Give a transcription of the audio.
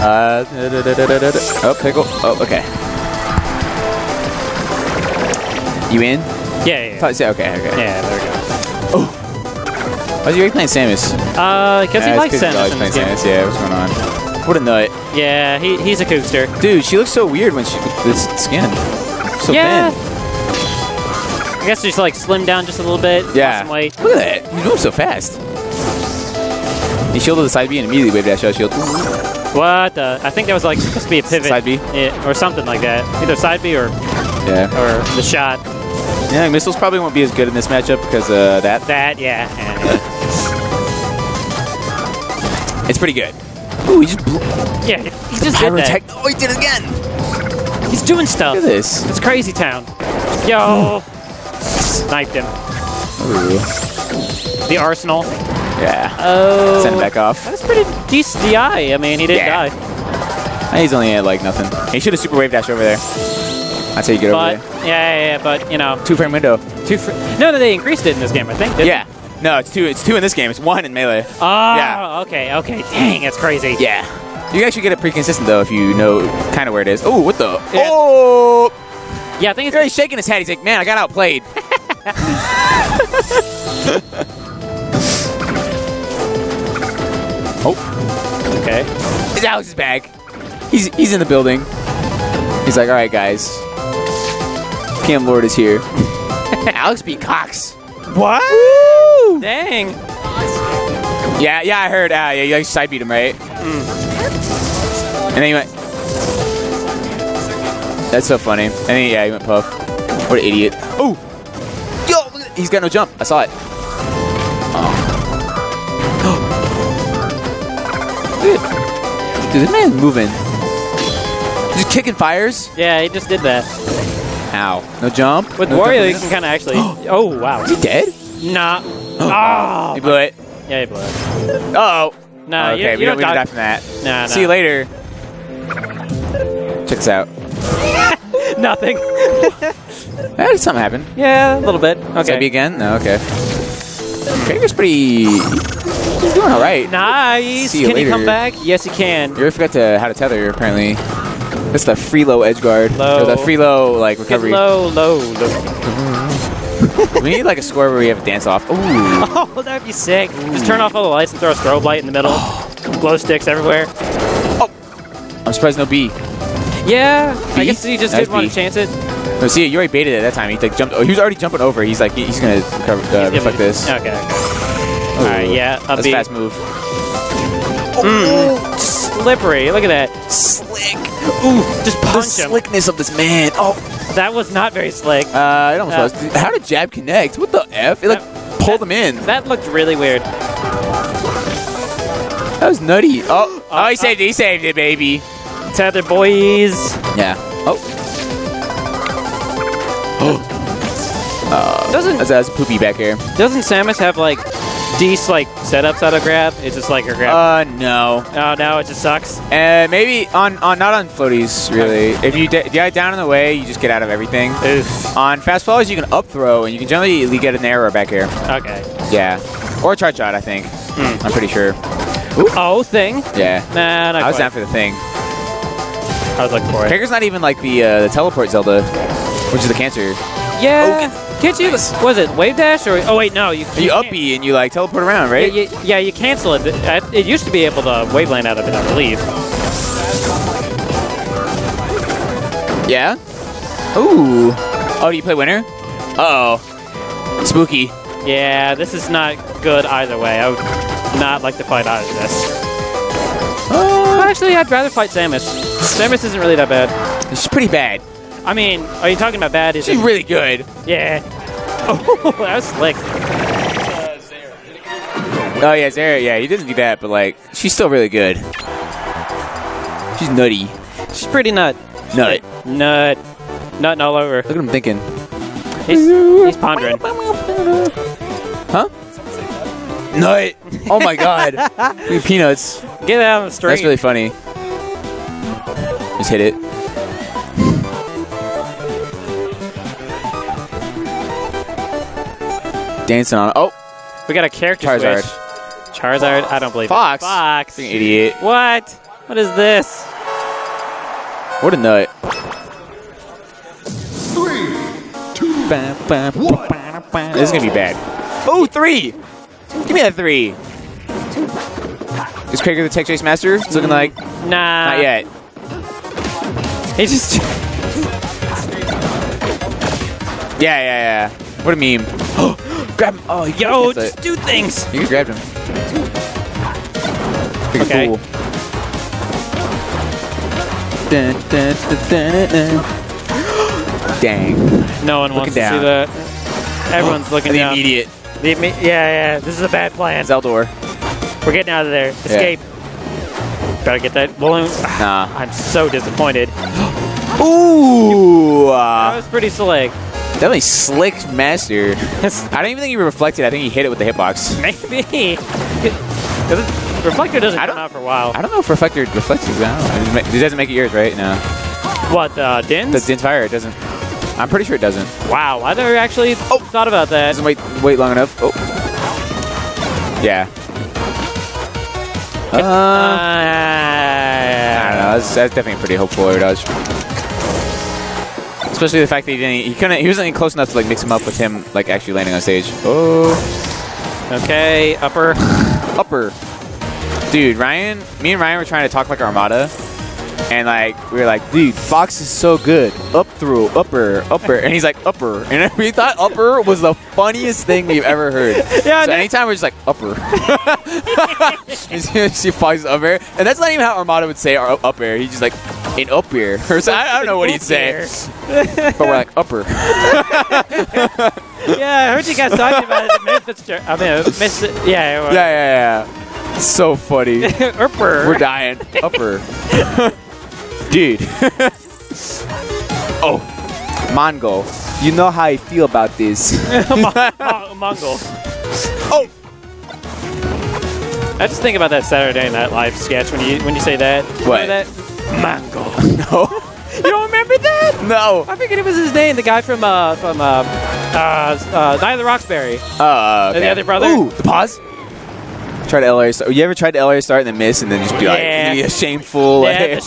Uh, da, da, da, da, da, da. Oh, pickle. Oh, okay. You in? Yeah, yeah. Said okay, okay. Yeah, there we go. Oh! Why are you already playing Samus? Uh, because he Yeah, likes Samus. he's in always this playing. Samus. Yeah, what's going on? What a nut. Yeah, he, he's a cookster. Dude, she looks so weird when she this skin. So yeah. thin. I guess just like slim down just a little bit. Yeah. Some weight. Look at that. You move so fast. He shielded the side B and immediately waved dash out shield. What? The, I think that was like supposed to be a pivot. Side B? Yeah, or something like that. Either side B or Yeah. or the shot. Yeah, missiles probably won't be as good in this matchup because uh, that. That, yeah. yeah. It's pretty good. Ooh, he just blew. Yeah, he just did that. Pyrotech. Oh, he did it again. He's doing stuff. Look at this. It's crazy town. Yo, sniped him. Ooh. The arsenal. Yeah. Oh, Send him back off. That's pretty decent DI. I mean, he didn't Yeah. die. He's only at like nothing. He should have super wave dash over there. That's how you get But over there. yeah, yeah, yeah, but you know, Two frame window. two. Fr- no, no, they increased it in this game. I think. Yeah. No, it's two. It's two in this game. It's one in melee. they? Oh, Yeah. okay, okay. Dang, that's crazy. Yeah. You actually get it pretty consistent though if you know kind of where it is. Oh, what the? Yeah. Oh! Yeah, I think He's it's. already shaking his head. He's like, man, I got outplayed. oh, Okay. it's Alex's bag. He's he's in the building. He's like, all right, guys. PM Lord is here. Alex beat Cox. What? Dang. Yeah, yeah, I heard. Uh, yeah, you like side beat him, right? And then he went. That's so funny. And then yeah, he went puff. What an idiot. Oh, yo, he's got no jump. I saw it. Oh. Dude, this man's moving. Just kicking fires. Yeah, he just did that. Ow. No jump. With no Wario, you can kind of actually. oh wow. Is he dead? Nah. Oh. He blew it. Yeah, he blew it. Uh oh. Nah, okay, you, we you don't need to die. from that. Nah, See you later. Check this out. Nothing. Eh, something happened. yeah, a little bit. Okay. Okay. again? No, okay. Faker's pretty. He's doing all right. Nice. See you Can he come back? Yes, he can. You already forgot to how to tether. Apparently, that's the free low edge guard. Low. Or the free low like Get recovery. low, low, low. we need like a score where we have a dance off. Ooh. Oh, that'd be sick. Just turn off all the lights and throw a strobe light in the middle. Glow sticks everywhere. Oh. I'm surprised no B. Yeah, I B? guess he just Nice didn't want to chance it. No, see, you already baited it that time. He like jumped. Oh, he was already jumping over. He's like, he's gonna recover, uh, reflect this. Okay, okay. All right, yeah, a That's a fast move. Slippery. Look at that. Slick. Ooh, just The punch him. slickness of this man. Oh, That was not very slick. uh, it almost Uh, was. How did jab connect? What the f? It like pulled him in. That looked really weird. That was nutty. Oh, oh, he uh, saved it. He saved it, baby. Tether boys. Yeah. Oh. Doesn't That's, that's poopy back here. doesn't Samus have like decent like setups out of grab? It's just like her grab. Uh, no. oh no, it just sucks. Uh, maybe on, on not on floaties really. If you die down in the way, you just get out of everything. Oof. On fast flows, you can up throw, and you can generally get an arrow back here. Okay. Yeah. Or charge shot, I think. Hmm. I'm pretty sure. Oh, thing. Yeah. Nah, I was quite. down for the thing. I was looking for it. Faker's not even like the uh, the teleport Zelda, which is the cancer. Yeah. Can't you? Was it wave dash or? Oh wait, no. You You can't- up B and you like teleport around, Yeah, right? you, yeah, you cancel it. It used to be able to waveland out of it, I believe. Yeah. Ooh. Oh, do you play winner? Uh oh. Spooky. Yeah, this is not good either way. I would not like to fight out of this. Uh, Actually, I'd rather fight Samus. Samus isn't really that bad. she's pretty bad. I mean, are you talking about bad? Is She's it, really good. yeah. Oh, that was slick. Oh yeah, Zara. Yeah, he doesn't do that, but like, she's still really good. She's nutty. She's pretty nut. Nut. Nut. Nutting all over. Look at him thinking. He's, he's pondering. Huh? Nut. Oh my god. Look at peanuts. Get out on the street. That's really funny. Just hit it. Dancing on. Oh, we got a character Charizard. switch. Charizard? I don't believe Fox. it. Fox. Fucking idiot. What? What is this? What a nut. Three, two, This is gonna be bad. Oh, three! Give me that three. Is Krager the Tech Chase Master? It's looking like Nah. not yet. He just. Yeah, yeah, yeah. What a meme. Grab him. Oh, Yo, just it. do things. You grabbed him. Pretty Okay. cool. Dun, dun, dun. Dang. No one wants to see that. Everyone's looking The down. immediate The imme- yeah, yeah. This is a bad plan. Zeldor. We're getting out of there. Escape. Gotta get that balloon. Nah. I'm so disappointed. Ooh. That Uh, was pretty slick. Definitely slick master. I don't even think he reflected. I think he hit it with the hitbox. Maybe. Reflector doesn't I don't- out for a while. I don't know if reflector reflects. It doesn't make- It doesn't make it yours, right? No. What, uh, Dins? The Dins Fire, it doesn't. I'm pretty sure it doesn't. wow, I never actually oh. thought about that. Doesn't wait wait long enough. Oh. Yeah. Uh, Uh, I don't know. That's, that's definitely a pretty hopeful air dodge. Especially the fact that he didn't. He couldn't. He wasn't even close enough to like mix him up with him like actually landing on stage. Oh, Okay, upper. upper. Dude, Ryan. Me and Ryan were trying to talk like Armada, and like we were like, dude, Fox is so good. Up through, upper, upper, and he's like upper, and we thought upper was the funniest thing we've ever heard. Yeah, So anytime we're just like upper, you see, Fox up air, and that's not even how Armada would say our up air. He's just like in up air, or so, I, I don't know what he'd say, but we're like upper. yeah, I heard you guys talking about it at Memphis. I mean, uh, Miss. Yeah, Yeah, yeah, yeah. So funny. upper. We're dying. Upper. Dude. oh. Mango. You know how I feel about this. Mo- Mango. oh. I just think about that Saturday Night Live sketch when you when you say that. What? Remember that? Mango. No. you don't remember that? No. I forget it was his name. The guy from uh from uh uh, uh Night of the Roxbury. Uh, okay. the other brother? Ooh, the pause. Try to LA start. You ever tried to LA start and then miss and then just be like, Yeah. be a shameful. Yeah, like,